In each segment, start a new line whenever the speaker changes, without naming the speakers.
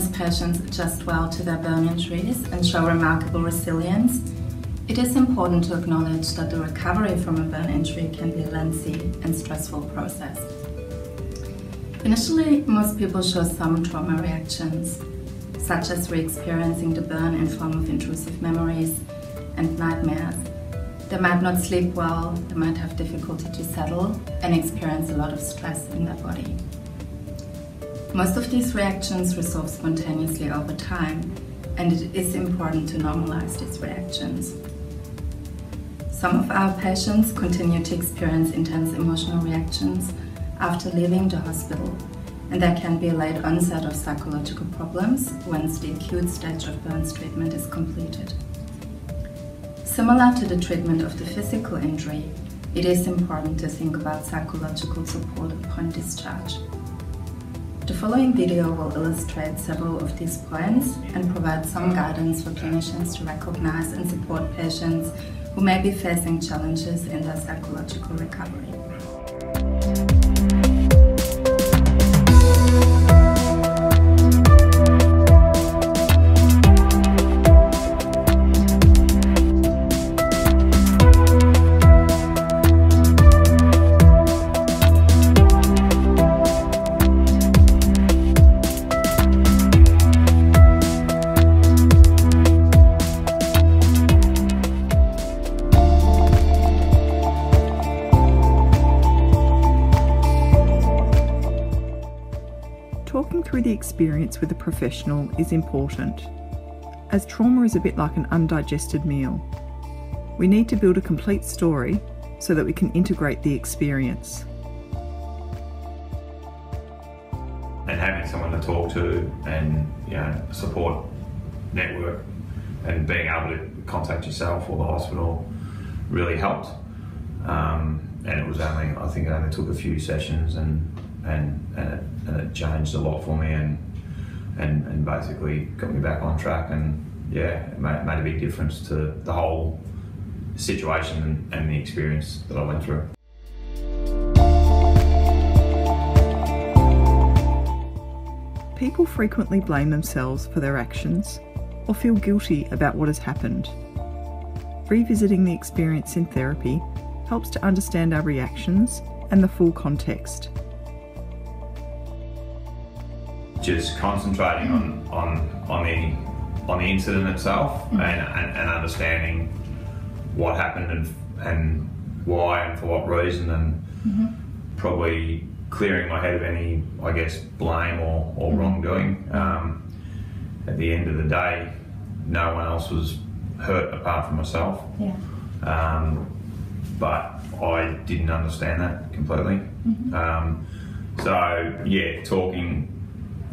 Many patients adjust well to their burn injuries and show remarkable resilience, it is important to acknowledge that the recovery from a burn injury can be a lengthy and stressful process. Initially, most people show some trauma reactions, such as re-experiencing the burn in form of intrusive memories and nightmares. They might not sleep well, they might have difficulty to settle and experience a lot of stress in their body. Most of these reactions resolve spontaneously over time, and it is important to normalize these reactions. Some of our patients continue to experience intense emotional reactions after leaving the hospital, and there can be a late onset of psychological problems once the acute stage of burns treatment is completed. Similar to the treatment of the physical injury, it is important to think about psychological support upon discharge. The following video will illustrate several of these points and provide some guidance for clinicians to recognize and support patients who may be facing challenges in their psychological recovery.
Through the experience with a professional is important, as trauma is a bit like an undigested meal. We need to build a complete story so that we can integrate the experience.
And having someone to talk to and you know support network and being able to contact yourself or the hospital really helped. Um, and it was only I think it only took a few sessions and and and it, and changed a lot for me and and and basically got me back on track and yeah it made, made a big difference to the whole situation and, and the experience that I went through.
People frequently blame themselves for their actions or feel guilty about what has happened. Revisiting the experience in therapy helps to understand our reactions and the full context.
Just concentrating on on on the on the incident itself mm-hmm. and, and, and understanding what happened and and why and for what reason and mm-hmm. probably clearing my head of any I guess blame or, or mm-hmm. wrongdoing. Um, at the end of the day, no one else was hurt apart from myself.
Yeah.
Um, but I didn't understand that completely. Mm-hmm. Um, so yeah, talking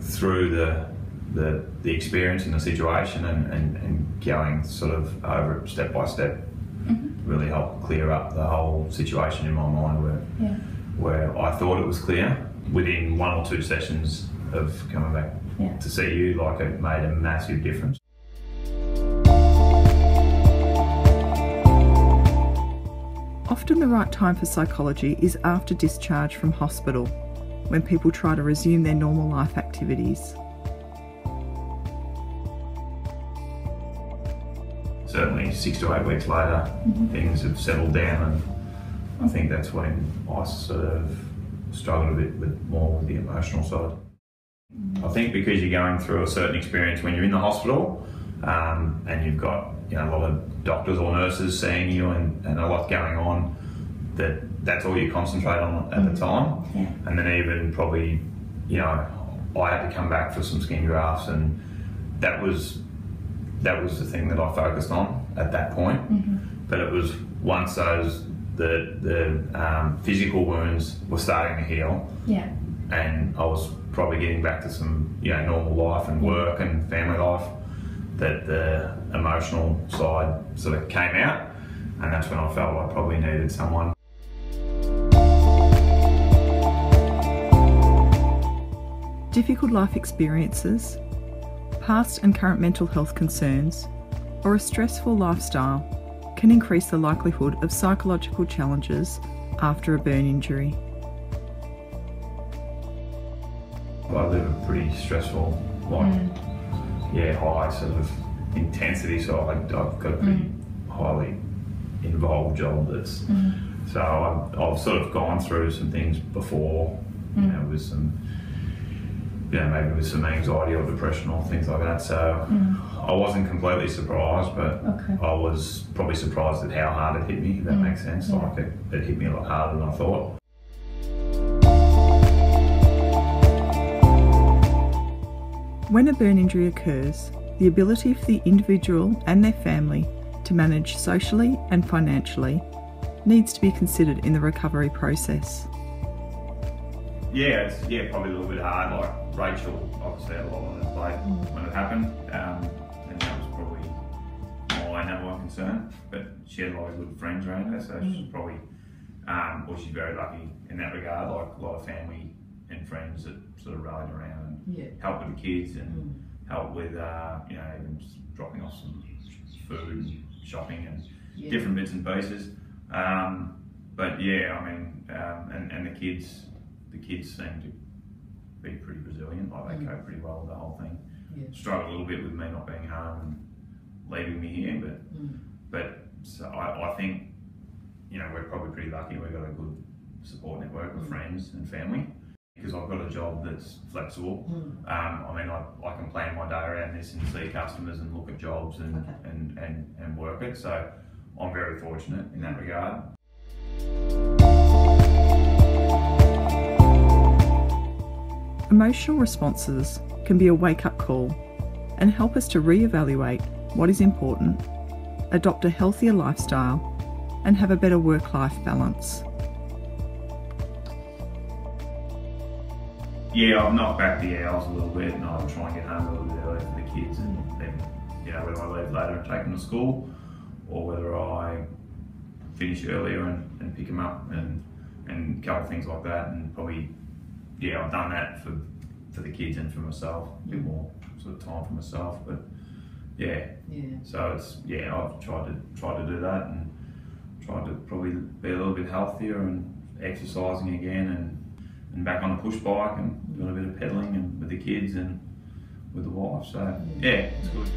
through the the, the experience and the situation and, and, and going sort of over it step by step mm-hmm. really helped clear up the whole situation in my mind where yeah. where I thought it was clear within one or two sessions of coming back yeah. to see you like it made a massive difference.
Often the right time for psychology is after discharge from hospital when people try to resume their normal life activities.
Certainly, six to eight weeks later, mm-hmm. things have settled down, and I think that's when I sort of struggled a bit with more with the emotional side. I think because you're going through a certain experience when you're in the hospital, um, and you've got you know a lot of doctors or nurses seeing you and, and a lot going on that that's all you concentrate on at mm. the time.
Yeah.
And then even probably, you know, I had to come back for some skin grafts, and that was that was the thing that I focused on at that point. Mm-hmm. But it was once those the the um, physical wounds were starting to heal.
Yeah.
And I was probably getting back to some you know normal life and work and family life. That the emotional side sort of came out, and that's when I felt I probably needed someone
difficult life experiences, past and current mental health concerns, or a stressful lifestyle can increase the likelihood of psychological challenges after a burn injury.
I live a pretty stressful, like, mm. yeah, high sort of intensity. So I, I've got a pretty mm. highly involved job. That's mm. so I've, I've sort of gone through some things before, you know, with some, you know, maybe with some anxiety or depression or things like that. So mm. I wasn't completely surprised, but
Okay.
I was probably surprised at how hard it hit me. If that mm. makes sense. Like it, it hit me a lot harder than I thought.
When a burn injury occurs, the ability for the individual and their family to manage socially and financially needs to be considered in the recovery process.
Yeah, it's yeah probably a little bit hard. Like Rachel, obviously had a lot on her plate when it happened, um, and that was probably my number one concern. But she had a lot of good friends around her, so she's probably, um, well, she's very lucky in that regard. Like a lot of family and friends that sort of rallied around and
Yeah.
help with the kids and helped with uh, you know even just dropping off some food, shopping, and
Yeah.
different bits and pieces. Um, but yeah, I mean, um, and and the kids, the kids seem to be pretty resilient. Like they cope pretty well with the whole thing.
Yeah.
Struggle a little bit with me not being home and leaving me here, but
Mm.
but so I, I think you know we're probably pretty lucky. We've got a good support network of friends and family because I've got a job that's flexible.
Mm.
Um, I mean, I, I can plan my day around this and see customers and look at jobs and,
Okay.
and, and, and work it. So I'm very fortunate in that regard.
Emotional responses can be a wake up call and help us to re-evaluate what is important, adopt a healthier lifestyle, and have a better work life balance.
Yeah, I've knocked back the hours a little bit and I'll try and get home a little bit early for the kids and then, you know, whether I leave later and take them to school or whether I finish earlier and, and pick them up and, and a couple of things like that and probably, yeah, I've done that for, for the kids and for myself, a bit more sort of time for myself, but yeah,
Yeah.
so it's, yeah, I've tried to, tried to do that and tried to probably be a little bit healthier and exercising again and, and back on the push bike and doing a bit of pedaling and with the kids and with the wife. So yeah, it's good.